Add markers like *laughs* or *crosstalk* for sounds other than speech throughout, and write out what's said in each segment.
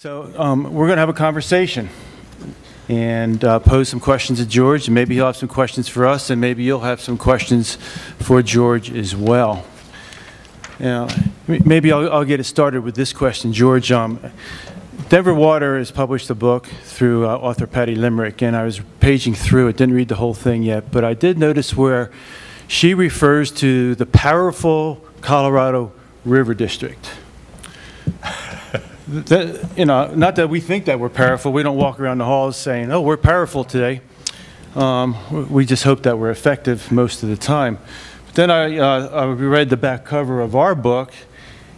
So um, we're going to have a conversation and uh, pose some questions to George, and maybe he'll have some questions for us, and maybe you'll have some questions for George as well. Now, maybe I'll, I'll get it started with this question, George. Um, Denver Water has published a book through uh, author Patty Limerick, and I was paging through it, didn't read the whole thing yet, but I did notice where she refers to the powerful Colorado River District. That, you know, not that we think that we're powerful, we don't walk around the halls saying, oh, we're powerful today. Um, we just hope that we're effective most of the time. But then I, uh, I read the back cover of our book,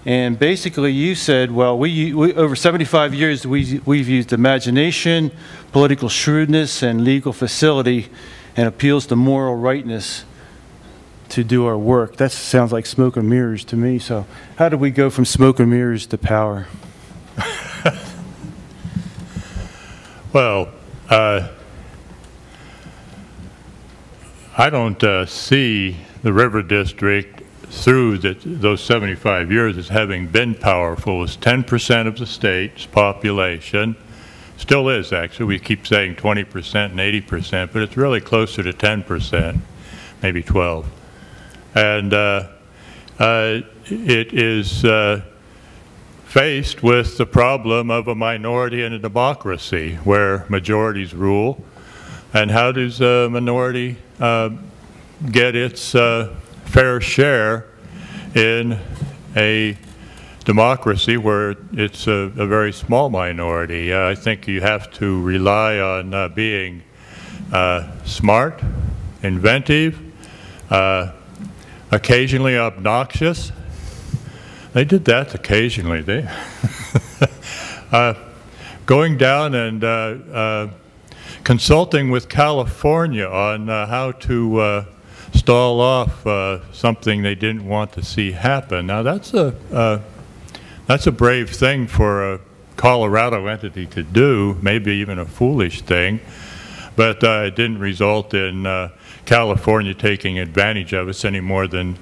and basically you said, well, we, we over 75 years we, we've used imagination, political shrewdness, and legal facility, and appeals to moral rightness to do our work. That sounds like smoke and mirrors to me. So how do we go from smoke and mirrors to power? Well, uh, I don't uh, see the River District through the, those 75 years as having been powerful. It's 10% of the state's population. Still is, actually. We keep saying 20% and 80%, but it's really closer to 10%, maybe 12. And uh, uh, it is uh, faced with the problem of a minority in a democracy where majorities rule. And how does a minority uh, get its uh, fair share in a democracy where it's a, a very small minority? Uh, I think you have to rely on uh, being uh, smart, inventive, uh, occasionally obnoxious, they did that occasionally. They *laughs* uh, going down and uh, uh, consulting with California on uh, how to uh, stall off uh, something they didn't want to see happen. Now that's a that's a brave thing for a Colorado entity to do, maybe even a foolish thing, but it didn't result in California taking advantage of us any more than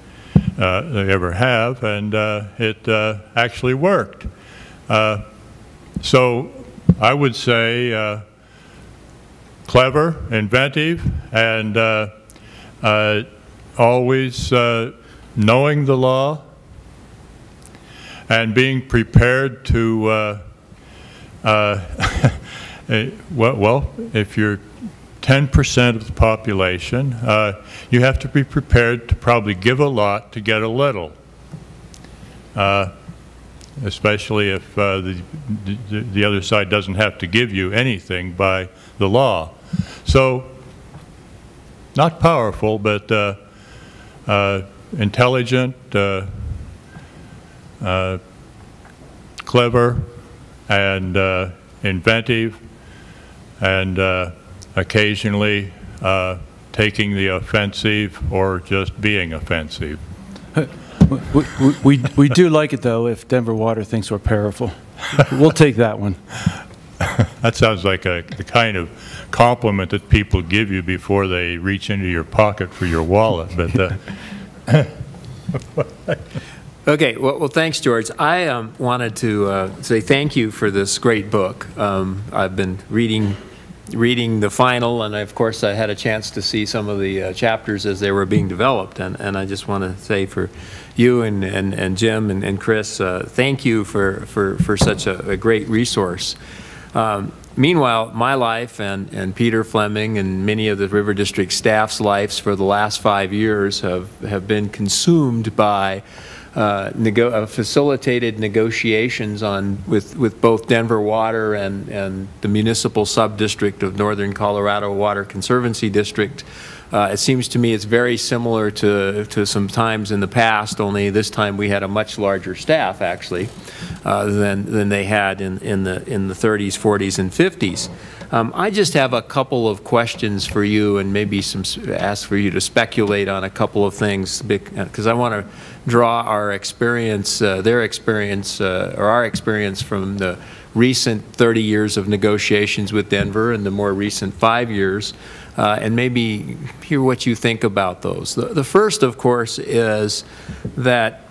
uh, they ever have, and uh, it uh, actually worked. so I would say clever, inventive, and always knowing the law and being prepared to, uh, uh, *laughs* well, well, if you're 10% of the population, uh, you have to be prepared to probably give a lot to get a little. Uh, especially if uh, the, the, the, other side doesn't have to give you anything by the law. So, not powerful, but uh, uh, intelligent, uh, clever, and inventive, and occasionally uh, taking the offensive or just being offensive. *laughs* We, we, we do like it, though, if Denver Water thinks we're powerful. We'll take that one. *laughs* that sounds like a, the kind of compliment that people give you before they reach into your pocket for your wallet. But uh, *laughs* Okay, well, well, thanks, George. I um, wanted to uh, say thank you for this great book. Um, I've been reading reading the final, and of course I had a chance to see some of the uh, chapters as they were being developed, and, and I just want to say for you and, and, and Jim and, and Chris, uh, thank you for, for, for such a, a great resource. Um, meanwhile, my life and, and Peter Fleming and many of the River District staff's lives for the last five years have, have been consumed by uh, uh, facilitated negotiations on with with both Denver Water and and the municipal subdistrict of Northern Colorado Water Conservancy District. Uh, it seems to me it's very similar to to some times in the past. Only this time we had a much larger staff actually uh, than than they had in in the in the 30s, 40s, and 50s. Um, I just have a couple of questions for you and maybe some ask for you to speculate on a couple of things because I want to draw our experience, uh, their experience, uh, or our experience from the recent 30 years of negotiations with Denver and the more recent five years, uh, and maybe hear what you think about those. The, the first, of course, is that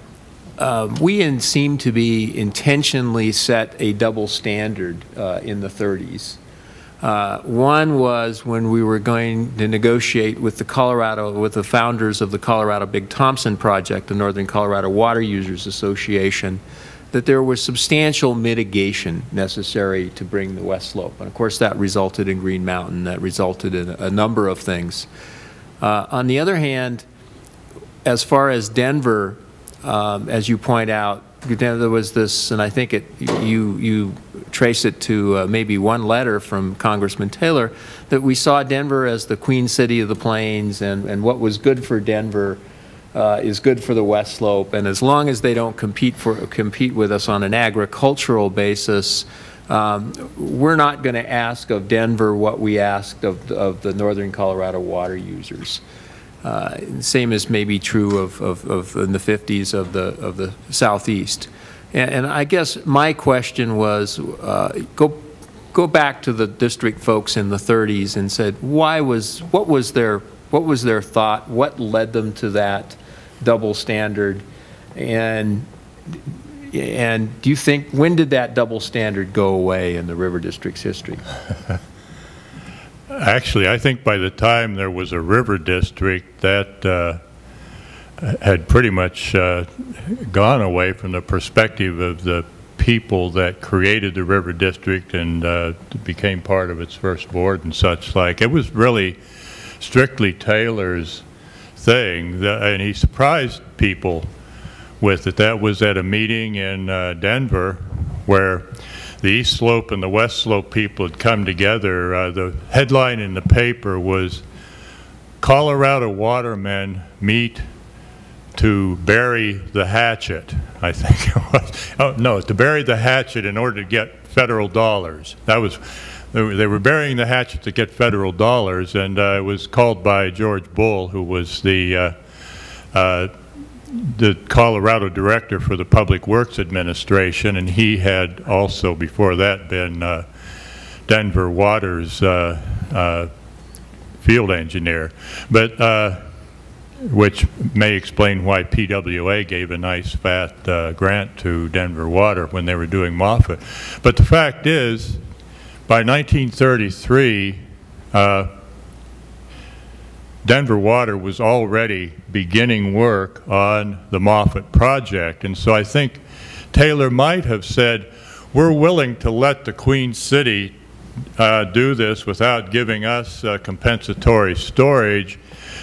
um, we in- seem to be intentionally set a double standard uh, in the 30s. Uh, One was when we were going to negotiate with the Colorado, with the founders of the Colorado Big Thompson Project, the Northern Colorado Water Users Association, that there was substantial mitigation necessary to bring the west slope. And of course, that resulted in Green Mountain, that resulted in a number of things. Uh, On the other hand, as far as Denver, um, as you point out, there was this, and I think it, you, you trace it to uh, maybe one letter from Congressman Taylor, that we saw Denver as the queen city of the plains, and, and what was good for Denver uh, is good for the West Slope, and as long as they don't compete for, compete with us on an agricultural basis, um, we're not going to ask of Denver what we asked of, of the northern Colorado water users. Uh, Same as may be true of, of, of in the 50s of the, of the southeast. And, and I guess my question was, uh, go, go back to the district folks in the 30s and said, why was, what was their, what was their thought? What led them to that double standard? And, and do you think, when did that double standard go away in the River District's history? *laughs* Actually, I think by the time there was a river district, that uh, had pretty much uh, gone away from the perspective of the people that created the river district and uh, became part of its first board and such like. It was really strictly Taylor's thing, that- and he surprised people with it. That was at a meeting in uh, Denver where the East Slope and the West Slope people had come together. Uh, The headline in the paper was Colorado watermen meet to bury the hatchet, I think it was. Oh, no, to bury the hatchet in order to get federal dollars. That was, they were burying the hatchet to get federal dollars, and uh, it was called by George Bull, who was the, uh, uh, the Colorado Director for the Public Works Administration, and he had also, before that, been uh, Denver Water's uh, uh, field engineer. But uh, which may explain why PWA gave a nice fat uh, grant to Denver Water when they were doing Moffat. But the fact is, by 1933, uh, Denver Water was already beginning work on the Moffat project. And so I think Taylor might have said, we're willing to let the Queen City uh, do this without giving us uh, compensatory storage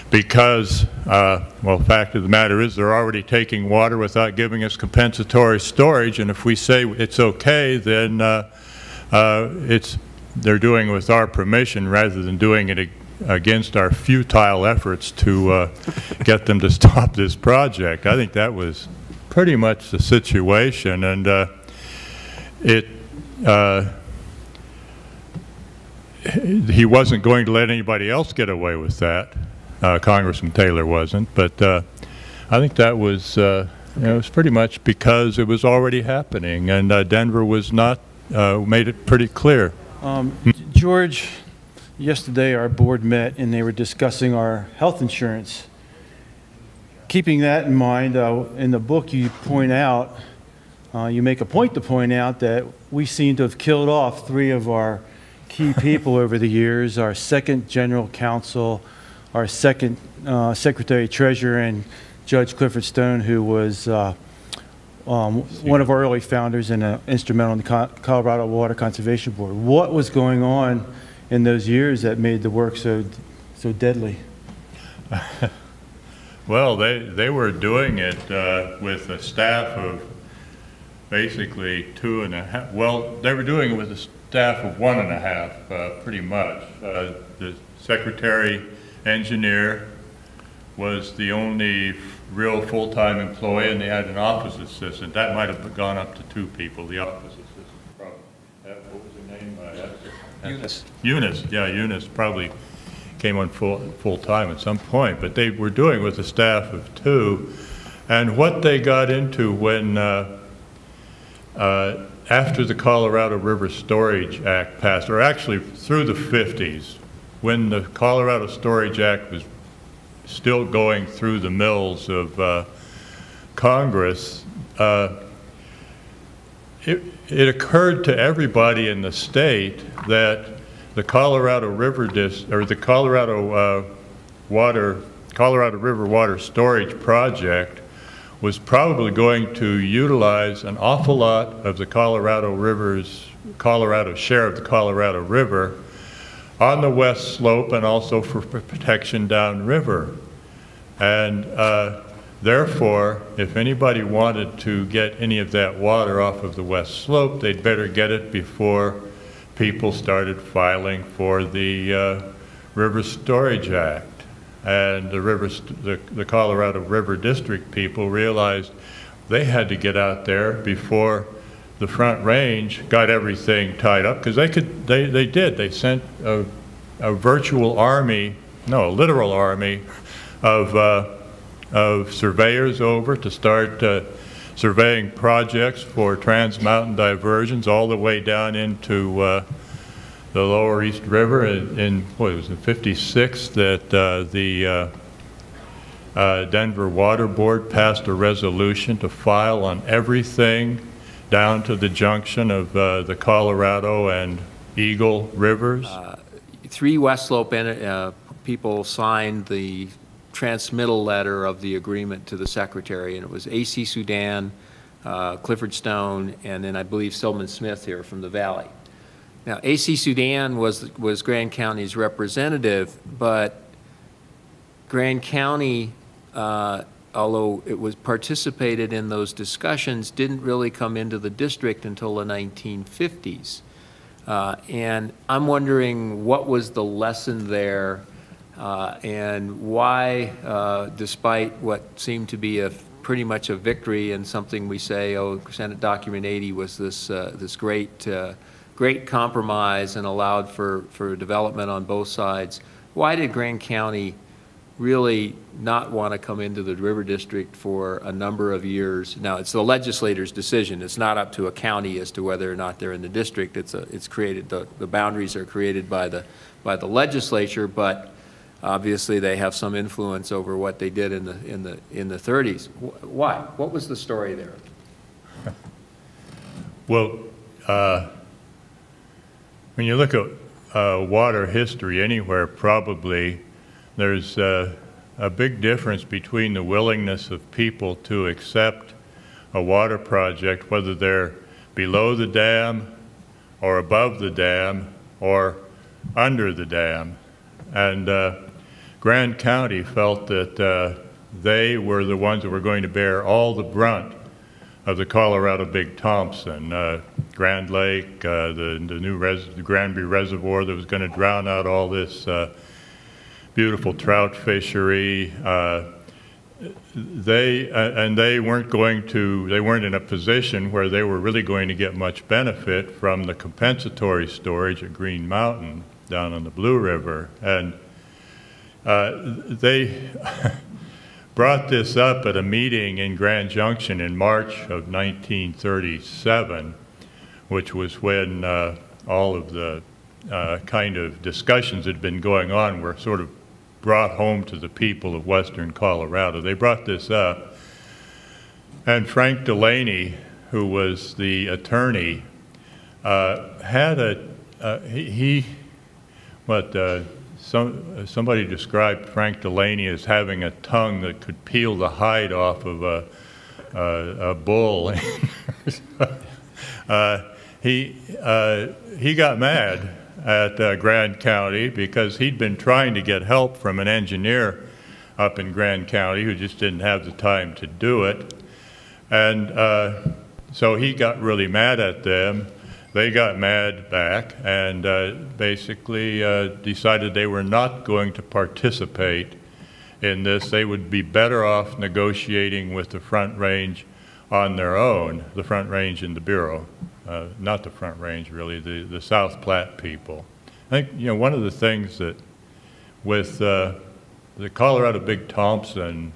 because, uh, well, fact of the matter is they're already taking water without giving us compensatory storage, and if we say it's okay, then uh, uh, it's, they're doing it with our permission rather than doing it against our futile efforts to uh, get them to *laughs* stop this project. I think that was pretty much the situation, and uh, it, uh, he wasn't going to let anybody else get away with that. Uh, Congressman Taylor wasn't, but uh, I think that was, uh, was pretty much because it was already happening, and Denver was not, made it pretty clear. Um, George, yesterday our board met and they were discussing our health insurance. Keeping that in mind, uh, in the book you point out, uh, you make a point to point out that we seem to have killed off three of our key *laughs* people over the years, our second general counsel, our second uh, secretary treasurer, and Judge Clifford Stone, who was uh, um, one of our early founders and uh, instrumental in the Co- Colorado Water Conservation Board. What was going on in those years that made the work so, so deadly? *laughs* Well, they, they were doing it uh, with a staff of basically two and a half, well, they were doing it with a staff of one and a half, uh, pretty much. Uh, The secretary engineer was the only real full-time employee, and they had an office assistant. That might have gone up to two people, the office probably. Uh, What was her name? Uh, that's- Eunice. Eunice, yeah, Eunice probably came on full, full-time at some point, but they were doing with a staff of two. And what they got into when, uh, uh, after the Colorado River Storage Act passed, or actually through the 50s, when the Colorado Storage Act was still going through the mills of uh, Congress, uh, it, it occurred to everybody in the state that the Colorado River dis, or the Colorado uh, water, Colorado River Water Storage Project was probably going to utilize an awful lot of the Colorado River's, Colorado share of the Colorado River on the west slope and also for protection downriver. And uh, therefore, if anybody wanted to get any of that water off of the west slope, they'd better get it before people started filing for the uh, River Storage Act. And the, river, the, the Colorado River District people realized they had to get out there before the Front Range got everything tied up because they could, they, they did. They sent a, a virtual army, no, a literal army of, uh, of surveyors over to start uh, surveying projects for Trans Mountain diversions all the way down into uh, the Lower East River. In, in what was it, 56 that uh, the uh, uh, Denver Water Board passed a resolution to file on everything down to the junction of uh, the Colorado and Eagle rivers. Three West Slope people signed the transmittal letter of the agreement to the secretary, and it was A.C. Sudan, uh, Clifford Stone, and then I believe Stillman Smith here from the Valley. Now, A.C. Sudan was, was Grand County's representative, but Grand County, uh, although it was participated in those discussions, didn't really come into the district until the 1950s. Uh, and I'm wondering what was the lesson there uh, and why, uh, despite what seemed to be a pretty much a victory and something we say, oh, Senate Document 80 was this, uh, this great, uh, great compromise and allowed for, for development on both sides. Why did Grand County really not want to come into the river district for a number of years. Now, it's the legislator's decision. It's not up to a county as to whether or not they're in the district. It's, a, it's created, the, the boundaries are created by the, by the legislature, but obviously they have some influence over what they did in the, in the, in the 30s. Why? What was the story there? *laughs* Well, uh, when you look at uh, water history anywhere, probably there's uh, a big difference between the willingness of people to accept a water project, whether they're below the dam or above the dam or under the dam. And uh, Grand County felt that uh, they were the ones that were going to bear all the brunt of the Colorado Big Thompson, uh, Grand Lake, uh, the, the new res the Granby Reservoir that was going to drown out all this uh, beautiful trout fishery. Uh, they uh, and they weren't going to they weren't in a position where they were really going to get much benefit from the compensatory storage at Green Mountain down on the Blue River and they *laughs* brought this up at a meeting in Grand Junction in March of 1937 which was when uh, all of the uh, kind of discussions that had been going on were sort of brought home to the people of western Colorado. They brought this up, and Frank Delaney, who was the attorney, uh, had a, uh, he, he, what, uh, some, somebody described Frank Delaney as having a tongue that could peel the hide off of a, a bull. *laughs* Uh, he, uh, he got mad at uh, Grand County because he'd been trying to get help from an engineer up in Grand County who just didn't have the time to do it. And uh, so he got really mad at them. They got mad back and uh, basically uh, decided they were not going to participate in this. They would be better off negotiating with the Front Range on their own, the Front Range in the Bureau uh, not the Front Range really, the, the South Platte people. I think, you know, one of the things that with uh, the Colorado Big Thompson,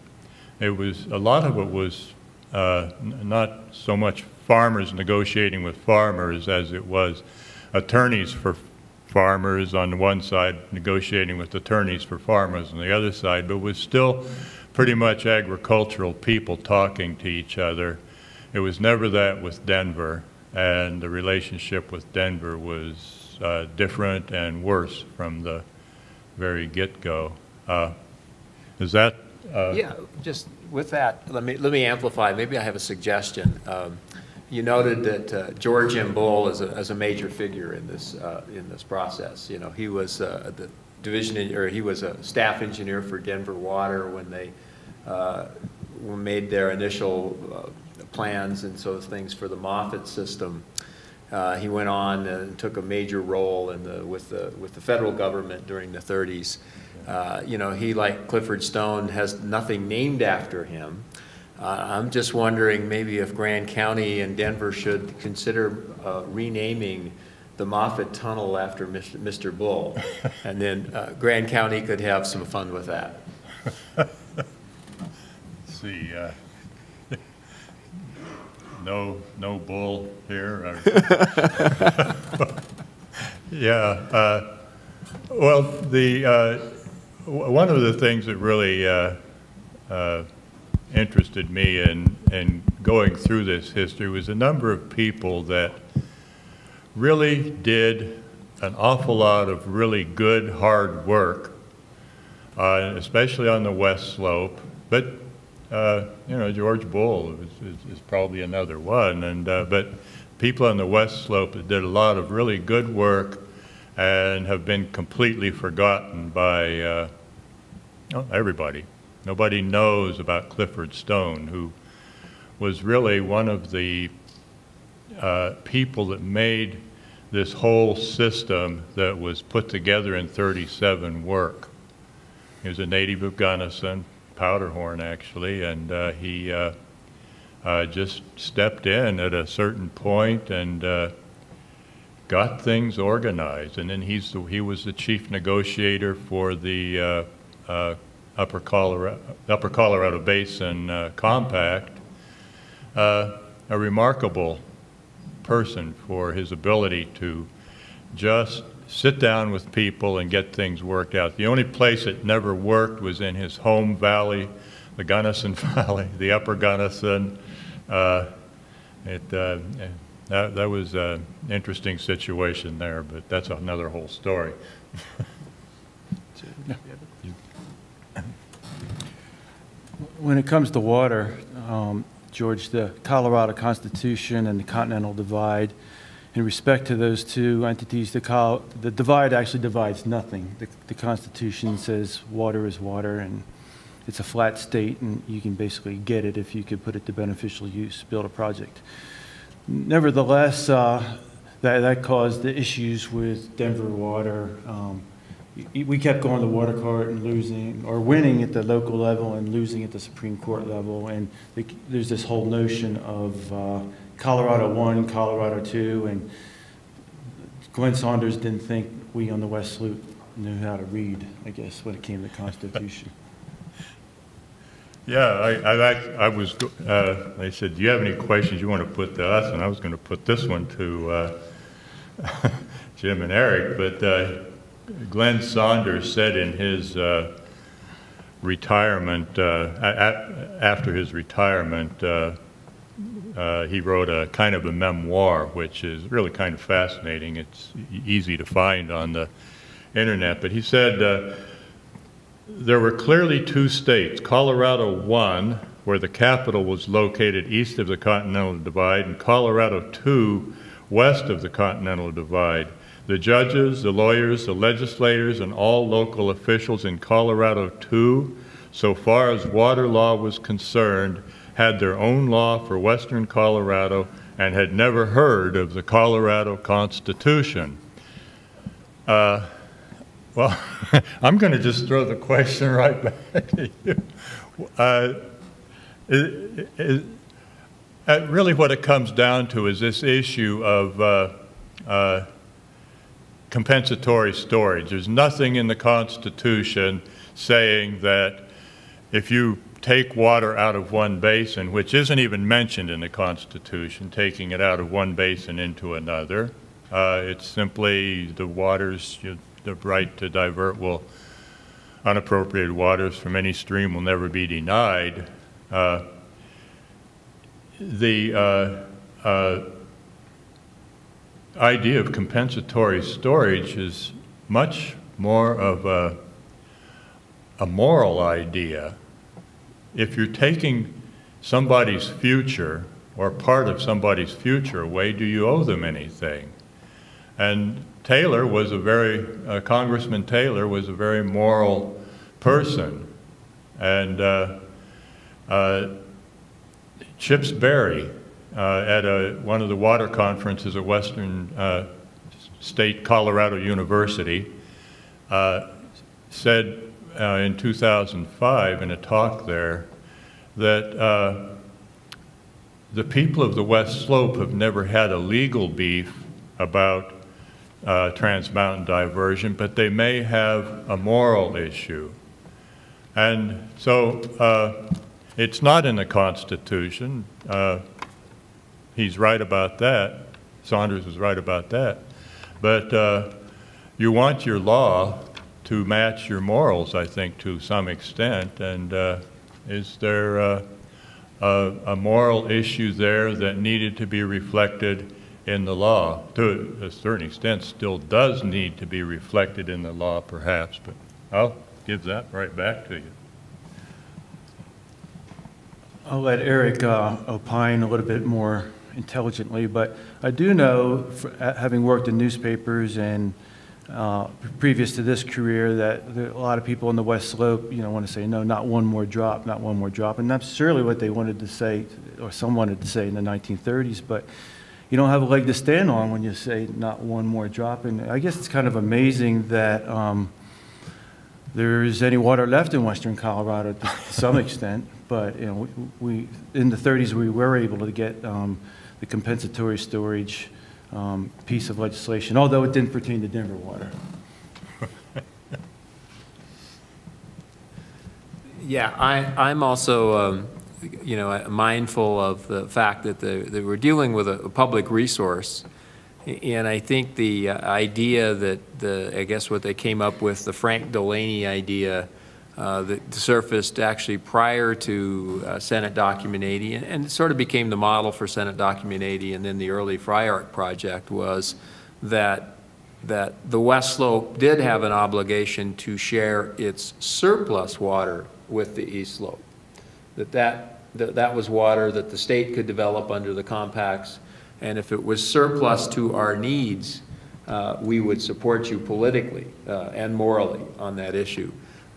it was, a lot of it was uh, not so much farmers negotiating with farmers as it was attorneys for farmers on the one side negotiating with attorneys for farmers on the other side, but was still pretty much agricultural people talking to each other It was never that with Denver, and the relationship with Denver was uh, different and worse from the very get-go. Uh, Is that? uh, Yeah, just with that, let me, let me amplify, maybe I have a suggestion. Um, You noted that uh, George M. Bull is a, a major figure in this, uh, in this process. You know, he was uh, the division, or he was a staff engineer for Denver Water when they uh, made their initial uh, plans and so things for the Moffat system. Uh, He went on and took a major role in the, with the, with the federal government during the 30s. Uh, You know, he, like Clifford Stone, has nothing named after him. Uh, I'm just wondering, maybe if Grand County and Denver should consider uh, renaming the Moffat Tunnel after Mr. Mr. Bull. *laughs* And then uh, Grand County could have some fun with that. Let's *laughs* see, uh, *laughs* no, no bull here? Yeah, uh, well, the, uh, w- one of the things that really uh, uh, interested me in, in going through this history was a number of people that really did an awful lot of really good, hard work uh, especially on the west slope. But, uh, you know, George Bull is, is, is probably another one. And, uh, but people on the west slope did a lot of really good work and have been completely forgotten by uh, everybody. Nobody knows about Clifford Stone, who was really one of the uh, people that made this whole system that was put together in 37 work. He was a native of Gunnison, Powderhorn actually, and uh, he uh, uh, just stepped in at a certain point and uh, got things organized. And then he's the, he was the chief negotiator for the uh, uh, Upper Colorado, Upper Colorado Basin uh, Compact. Uh, a remarkable person for his ability to just sit down with people and get things worked out. The only place it never worked was in his home valley, the Gunnison *laughs* Valley, the Upper Gunnison. Uh, it, uh, that, that was an interesting situation there, but that's another whole story. *laughs* When it comes to water, um, George, the Colorado Constitution and the Continental Divide, in respect to those two entities, the Col, the divide actually divides nothing. The, the Constitution says water is water, and it's a flat state, and you can basically get it if you could put it to beneficial use, build a project. Nevertheless, uh, that, that caused the issues with Denver Water. Um, We kept going to water court and losing, or winning at the local level and losing at the Supreme Court level. And the- there's this whole notion of uh, Colorado one, Colorado two, and Glenn Saunders didn't think we on the West Slope knew how to read, I guess, when it came to the Constitution. *laughs* Yeah, I, I, I was, uh, they said, do you have any questions you want to put to us? And I was going to put this one to uh, *laughs* Jim and Eric, but uh, Glenn Saunders said in his uh, retirement, uh, after his retirement, uh, uh, he wrote a kind of a memoir, which is really kind of fascinating. It's easy to find on the internet. But he said, uh, there were clearly two states, Colorado one, where the capital was located east of the Continental Divide, and Colorado two, west of the Continental Divide. The judges, the lawyers, the legislators, and all local officials in Colorado two, so far as water law was concerned, had their own law for western Colorado and had never heard of the Colorado Constitution. Uh, well, *laughs* I'm going to just throw the question right back to you. Uh, i- i- uh, really, what it comes down to is this issue of uh, uh, compensatory storage. There's nothing in the Constitution saying that if you take water out of one basin, which isn't even mentioned in the Constitution, taking it out of one basin into another, uh, it's simply the waters, you- the right to divert will, unappropriated waters from any stream will never be denied. Uh, the uh, uh, idea of compensatory storage is much more of a, a moral idea. If you're taking somebody's future or part of somebody's future away, do you owe them anything? And Taylor was a very, uh, Congressman Taylor was a very moral person. And uh, uh, Chips Barry, uh, at a, one of the water conferences at Western uh, State Colorado University, uh, said uh, in 2005 in a talk there that uh, the people of the West Slope have never had a legal beef about uh, Trans Mountain diversion, but they may have a moral issue. And so uh, it's not in the Constitution. Uh, he's right about that. Saunders was right about that. But uh, you want your law to match your morals, I think, to some extent. And uh, is there uh, a, a moral issue there that needed to be reflected in the law? To a certain extent, still does need to be reflected in the law, perhaps. But I'll give that right back to you. I'll let Eric uh, opine a little bit more intelligently, but I do know, fr- uh, having worked in newspapers and uh, previous to this career, that a lot of people on the West Slope, you know, want to say, no, not one more drop, not one more drop. And that's surely what they wanted to say, or some wanted to say in the 1930s, but you don't have a leg to stand on when you say not one more drop. And I guess it's kind of amazing that um, there's any water left in western Colorado to some *laughs* extent, but, you know, we, we- in the 30s, we were able to get um, the compensatory storage um, piece of legislation, although it didn't pertain to Denver water. *laughs* Yeah, I, I'm also, um, you know, mindful of the fact that the, that we're dealing with a, a public resource. And I think the uh, idea that the, I guess what they came up with, the Frank Delaney idea, uh, that surfaced actually prior to uh, Senate Document 80, and, and sort of became the model for Senate Document 80 and then the early Fry-Ark project was that that the West Slope did have an obligation to share its surplus water with the East Slope. That that, that that was water that the state could develop under the compacts, and if it was surplus to our needs, uh, we would support you politically uh, and morally on that issue.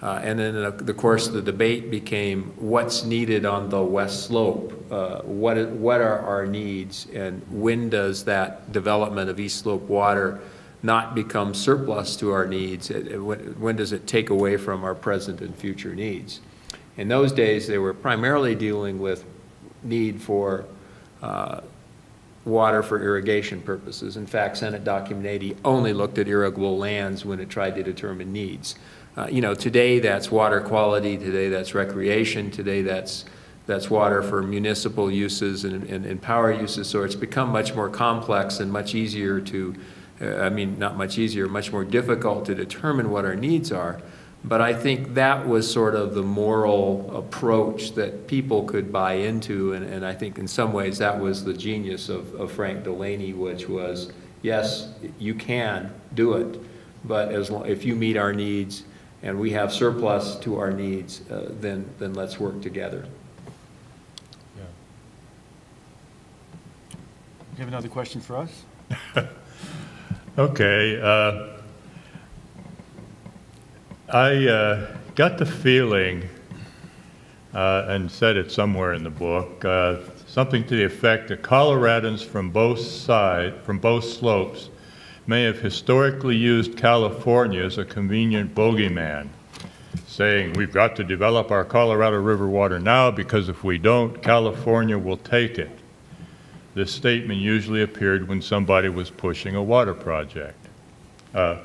Uh, and then, of course, the debate became what's needed on the West Slope? Uh, what, what are our needs, and when does that development of East Slope water not become surplus to our needs? When does it take away from our present and future needs? In those days, they were primarily dealing with need for uh, water for irrigation purposes. In fact, Senate Document 80 only looked at irrigable lands when it tried to determine needs. Uh, You know, today that's water quality, today that's recreation, today that's, that's water for municipal uses and, and, and power uses. So it's become much more complex and much easier to, uh, I mean, not much easier, much more difficult to determine what our needs are. But I think that was sort of the moral approach that people could buy into, and, and I think in some ways that was the genius of, of Frank Delaney, which was, yes, you can do it, but as long, if you meet our needs and we have surplus to our needs, uh, then, then let's work together. Yeah. You have another question for us? *laughs* Okay. uh, I uh, got the feeling, uh, and said it somewhere in the book, uh, something to the effect that Coloradans from both sides, from both slopes, may have historically used California as a convenient bogeyman, saying, we've got to develop our Colorado River water now because if we don't, California will take it. This statement usually appeared when somebody was pushing a water project. Uh,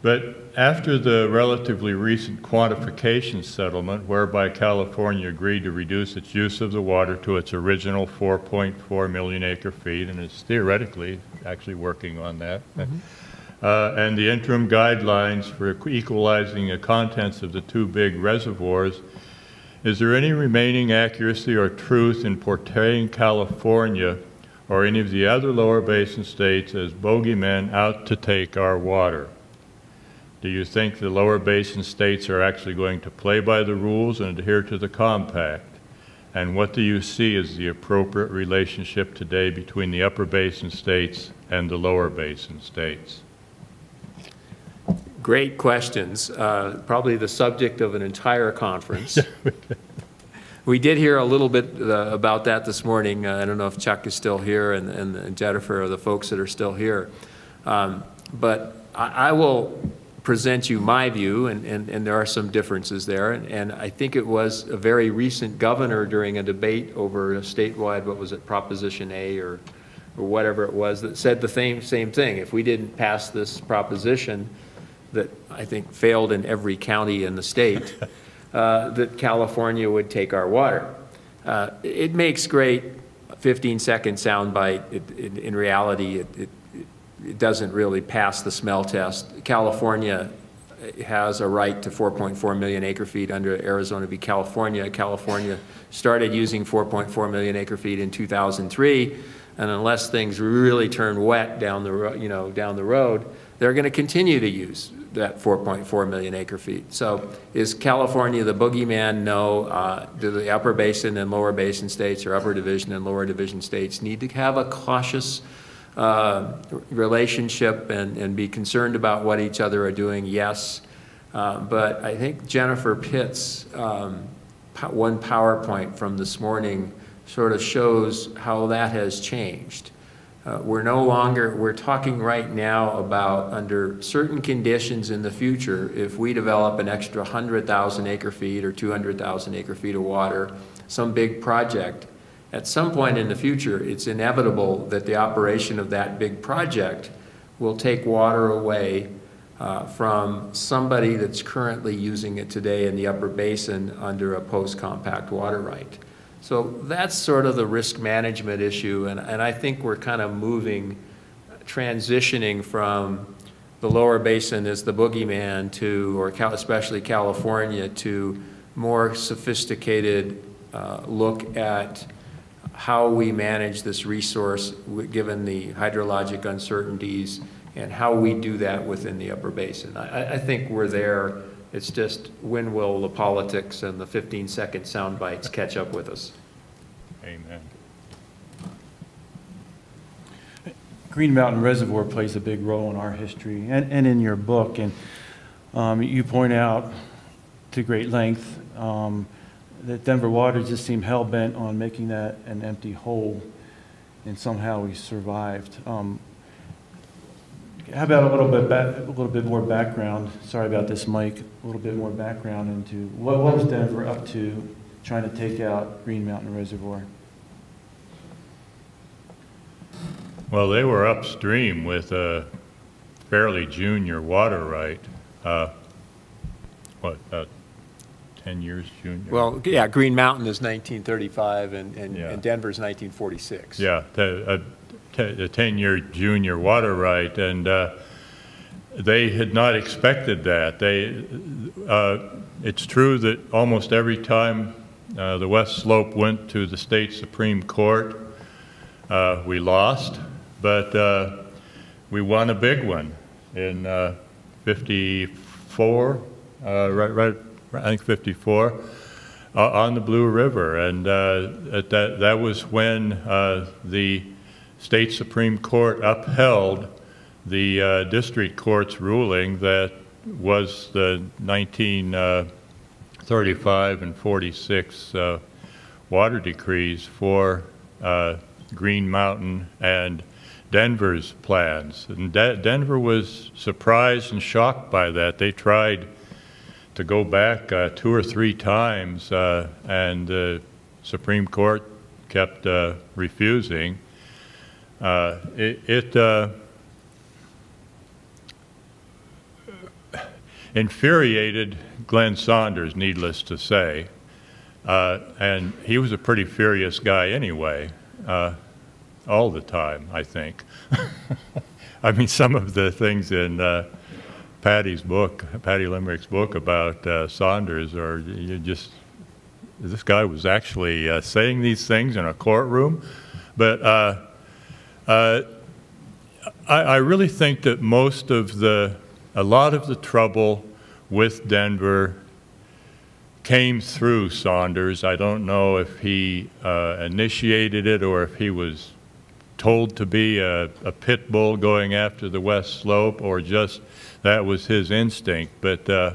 But after the relatively recent quantification settlement whereby California agreed to reduce its use of the water to its original 4.4 million acre feet, and is theoretically actually working on that, uh, and the interim guidelines for equalizing the contents of the two big reservoirs, Is there any remaining accuracy or truth in portraying California or any of the other lower basin states as bogeymen out to take our water? Do you think the lower basin states are actually going to play by the rules and adhere to the compact? And what do you see as the appropriate relationship today between the upper basin states and the lower basin states? Great questions. Uh, Probably the subject of an entire conference. *laughs* We did hear a little bit uh, about that this morning. Uh, I don't know if Chuck is still here and- and and Jennifer are the folks that are still here. Um, But I I will present you my view, and- and and there are some differences there. And- And I think it was a very recent governor during a debate over a statewide, what was it, Proposition A or or whatever it was, that said the same, same thing. If we didn't pass this proposition, that I think failed in every county in the state, *laughs* uh, that California would take our water. Uh, It makes great 15-second soundbite. It- it- In reality, it, it- it doesn't really pass the smell test. California has a right to 4.4 million acre feet under Arizona v. California. California started using 4.4 million acre feet in 2003, and unless things really turn wet down the, you know, down the road, they're going to continue to use that 4.4 million acre feet. So is California the boogeyman? No. Uh, Do the upper basin and lower basin states, or upper division and lower division states, need to have a cautious uh, relationship and, and be concerned about what each other are doing? Yes. Uh, But I think Jennifer Pitt's um, one PowerPoint from this morning sort of shows how that has changed. Uh, We're no longer, we're talking right now about under certain conditions in the future, if we develop an extra 100,000 acre feet or 200,000 acre feet of water, some big project, at some point in the future, it's inevitable that the operation of that big project will take water away uh, from somebody that's currently using it today in the upper basin under a post-compact water right. So that's sort of the risk management issue, and, and I think we're kind of moving, transitioning from the lower basin as the boogeyman to, or especially California, to more sophisticated uh, look at how we manage this resource, given the hydrologic uncertainties, and how we do that within the upper basin. I, I- I think we're there. It's just when will the politics and the 15-second sound bites catch up with us? Amen. Green Mountain Reservoir plays a big role in our history and, and in your book. And um, you point out to great length um, that Denver Water just seemed hell-bent on making that an empty hole, and somehow we survived. Um, how about a little bit, ba- a little bit more background, sorry about this, Mike, a little bit more background into what, what was Denver up to trying to take out Green Mountain Reservoir? Well, they were upstream with a fairly junior water right. Uh, what, about 10 years junior? Well, yeah, Green Mountain is 1935, and, and Yeah. and Denver's 1946. Yeah, the- a a 10-year junior water right, and uh, they had not expected that. They, uh, it's true that almost every time uh, the West Slope went to the state Supreme Court, uh, we lost, but uh, we won a big one in uh, 54, uh, right, right, I think 54, uh, on the Blue River. And uh, at that, that was when uh, the state Supreme Court upheld the uh, district court's ruling that was the 1935 and 46 uh, water decrees for Green Mountain and Denver's plans. And De- Denver was surprised and shocked by that. They tried to go back uh, two or three times, uh, and the Supreme Court kept uh, refusing. Uh, it it uh, infuriated Glenn Saunders, needless to say, uh, and he was a pretty furious guy anyway, all the time, I think. *laughs* I mean, some of the things in Patty's book, Patty Limerick's book about uh, Saunders, or you just this guy was actually uh, saying these things in a courtroom. But uh, uh, I, I really think that most of the, a lot of the trouble with Denver came through Saunders. I don't know if he uh, initiated it or if he was told to be a, a, pit bull going after the west slope or just that was his instinct. But uh,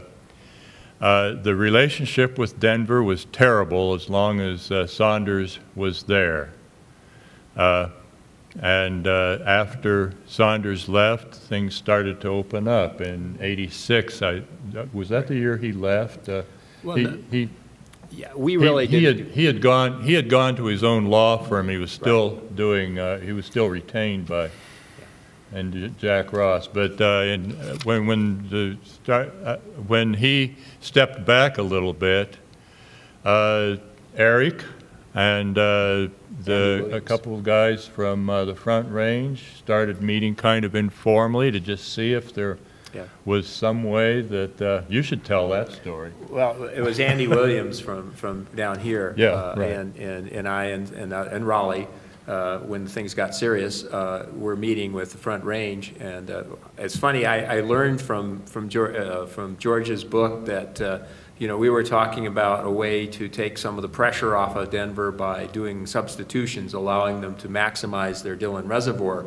uh, the relationship with Denver was terrible as long as uh, Saunders was there. Uh, and uh, after Saunders left, things started to open up. In 86, I, was that the year he left? Uh, well, he, he, yeah, we really he, he had, he had gone he had gone to his own law firm. He was still right. doing uh, he was still retained by and Jack Ross. But uh, in, uh, when when the start, uh, when he stepped back a little bit, uh, Eric and uh, the a couple of guys from uh, the Front Range started meeting kind of informally to just see if there Yeah. was some way that uh, you should tell that story. Well, it was Andy Williams from, from down here. Yeah, uh, right. And, and, and I and, and, uh, and Rolly, uh, when things got serious, uh, were meeting with the Front Range. And uh, it's funny, I, I learned from, from, Geor- uh, from George's book that, uh, you know, we were talking about a way to take some of the pressure off of Denver by doing substitutions, allowing them to maximize their Dillon Reservoir,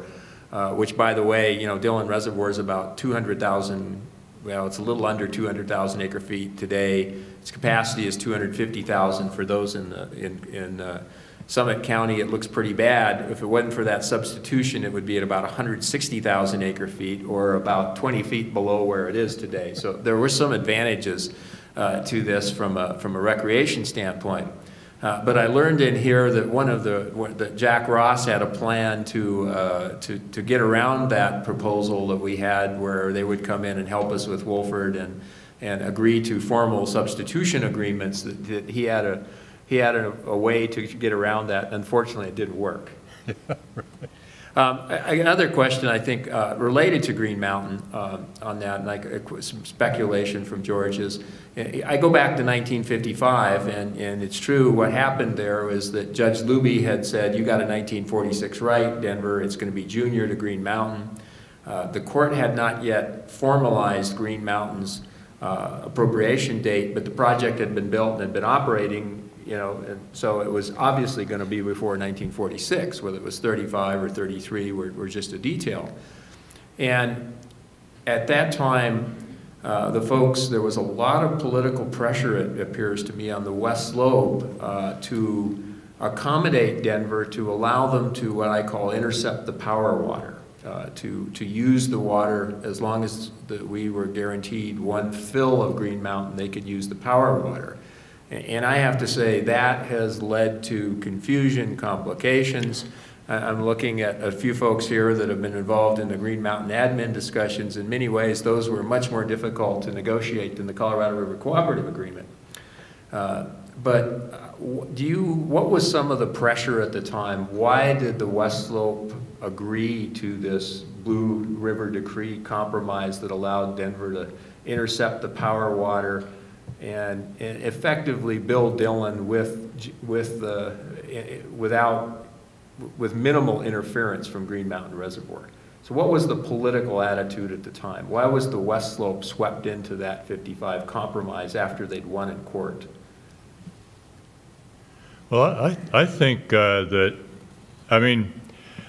uh, which, by the way, you know, Dillon Reservoir is about 200,000, well, it's a little under 200,000 acre feet today. Its capacity is 250,000 for those in, the, in, in uh, Summit County. It looks pretty bad. If it wasn't for that substitution, it would be at about 160,000 acre feet or about 20 feet below where it is today. So there were some advantages uh, to this from a, from a recreation standpoint. Uh, but I learned in here that one of the that Jack Ross had a plan to uh, to to get around that proposal that we had, where they would come in and help us with Wolford and and agree to formal substitution agreements. That, that he had a he had a, a, way to get around that. Unfortunately, it didn't work. *laughs* Um, another question, I think, uh, related to Green Mountain uh, on that, like uh, some speculation from George is, I go back to 1955, and, and it's true, what happened there was that Judge Luby had said, you got a 1946 right, Denver, it's going to be junior to Green Mountain. Uh, the court had not yet formalized Green Mountain's uh, appropriation date, but the project had been built and had been operating you know, and so it was obviously going to be before 1946, whether it was 35 or 33 were, were just a detail. And at that time, uh, the folks, there was a lot of political pressure, it appears to me, on the West Slope uh, to accommodate Denver to allow them to what I call intercept the power water, uh, to, to use the water as long as the, we were guaranteed one fill of Green Mountain, they could use the power water. And I have to say that has led to confusion, complications. I'm looking at a few folks here that have been involved in the Green Mountain admin discussions. In many ways, those were much more difficult to negotiate than the Colorado River Cooperative Agreement. Uh, but do you, what was some of the pressure at the time? Why did the West Slope agree to this Blue River Decree compromise that allowed Denver to intercept the power water and, effectively Bill Dillon with, with the, without, with minimal interference from Green Mountain Reservoir. So what was the political attitude at the time? Why was the West Slope swept into that 55 compromise after they'd won in court? Well, I, I think uh, that, I mean,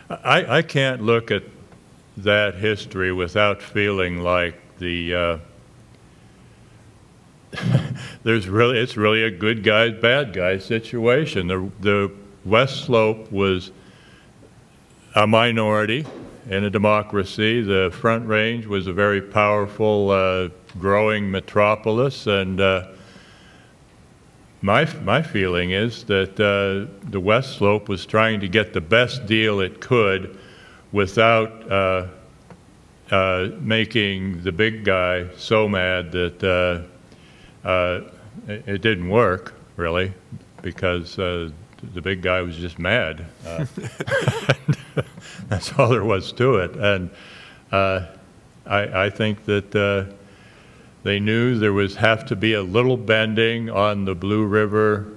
I, I can't look at that history without feeling like the uh, there's really it's really a good guy bad guy situation. The the West Slope was a minority in a democracy. The Front Range was a very powerful, uh, growing metropolis, and uh, my my feeling is that uh, the West Slope was trying to get the best deal it could without. Uh, uh, making the big guy so mad that uh, it, it, didn't work, really, because uh, the big guy was just mad. Uh, *laughs* that's all there was to it. And uh, I, I, think that uh, they knew there was have to be a little bending on the Blue River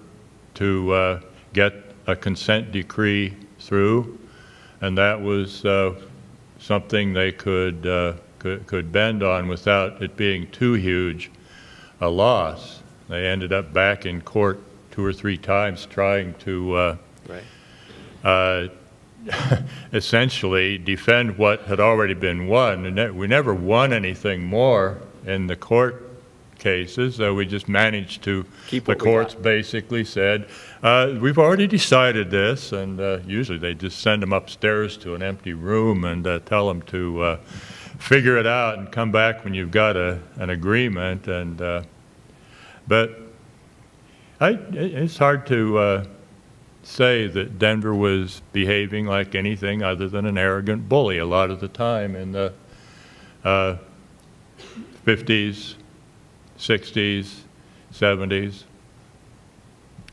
to uh, get a consent decree through, and that was something they could, could, could bend on without it being too huge a loss. They ended up back in court two or three times trying to uh, Right. uh, *laughs* essentially defend what had already been won. And we never won anything more in the court cases. Uh, we just managed to, Keep the courts basically said, uh, we've already decided this. And uh, usually they just send them upstairs to an empty room and uh, tell them to uh, figure it out and come back when you've got a, an agreement. And, uh, but I, it's hard to uh, say that Denver was behaving like anything other than an arrogant bully a lot of the time in the uh, 50s, 60s, 70s.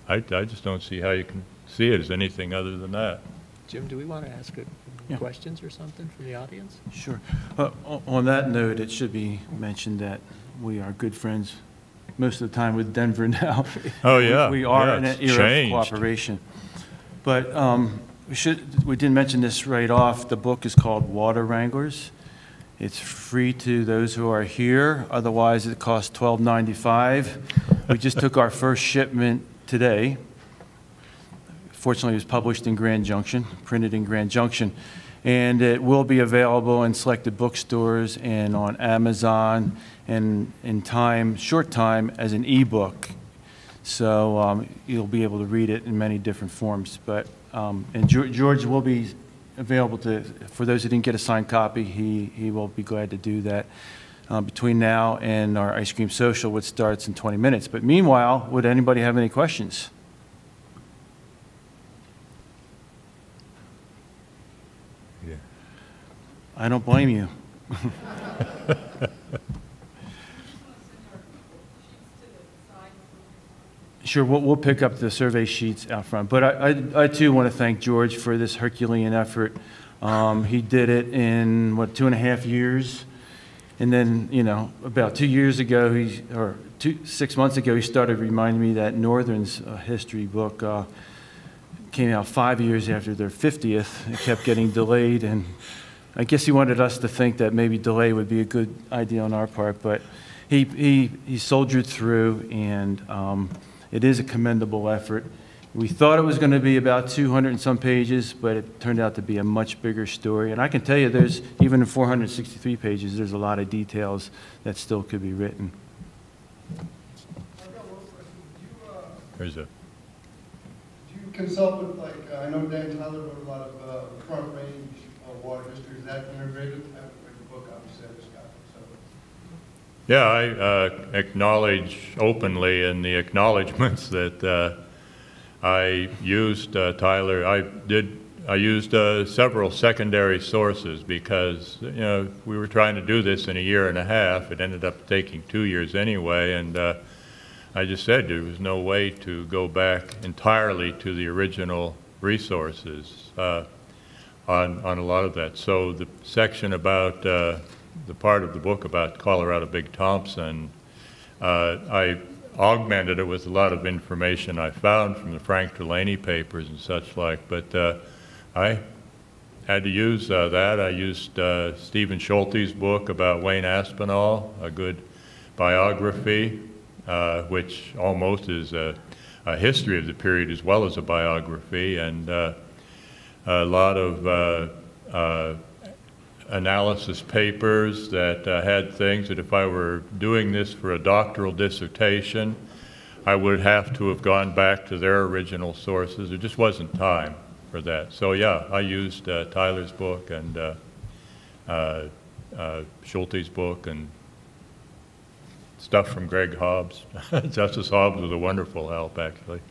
I, I just don't see how you can see it as anything other than that. Jim, do we want to ask uh, Yeah. questions or something from the audience? Sure. Uh, On that note, it should be mentioned that we are good friends most of the time with Denver *laughs* now. Oh, yeah. We are Yeah, in an it's era of cooperation. But um, we should, we didn't mention this right off, the book is called Water Wranglers. It's free to those who are here, otherwise it costs $12.95. We just took our first shipment today. Fortunately, it was published in Grand Junction, printed in Grand Junction, and it will be available in selected bookstores and on Amazon, and in time, short time, as an ebook. So um, you'll be able to read it in many different forms. But, um, and George will be available to, for those who didn't get a signed copy, he, he will be glad to do that uh, between now and our ice cream social, which starts in 20 minutes. But meanwhile, would anybody have any questions? I don't blame you. *laughs* Sure, we'll, we'll pick up the survey sheets out front. But I, I- I too want to thank George for this Herculean effort. Um, He did it in, what, two and a half years? And then, you know, about two years ago, he, or two, six months ago, he started reminding me that Northern's uh, history book uh, came out five years after their 50th. It kept getting delayed, and I guess he wanted us to think that maybe delay would be a good idea on our part, but he, he, he soldiered through, and um, it is a commendable effort. We thought it was going to be about 200 and some pages, but it turned out to be a much bigger story. And I can tell you, there's, even in 463 pages, there's a lot of details that still could be written. There's a, consult with, like, uh, I know Dan Tyler wrote a lot of uh, front range uh, water history. Is that integrated? I haven't read the book, obviously, I just got it, so. Yeah, I uh, acknowledge openly in the acknowledgments *laughs* that uh, I used uh, Tyler, I did, I used several secondary sources because, you know, we were trying to do this in a year and a half. It ended up taking two years anyway, and I just said there was no way to go back entirely to the original resources uh, on, on a lot of that. So the section about, uh, the part of the book about Colorado Big Thompson, uh, I augmented it with a lot of information I found from the Frank Delaney papers and such like, but uh, I had to use uh, that. I used uh, Steven Schulte's book about Wayne Aspinall, a good biography, uh, which almost is a, a history of the period as well as a biography, and uh, a lot of uh, uh, analysis papers that uh, had things that if I were doing this for a doctoral dissertation, I would have to have gone back to their original sources. There just wasn't time for that. So yeah, I used uh, Tyler's book and Schulte's book and stuff from Greg Hobbs. *laughs* Justice Hobbs was a wonderful help, actually.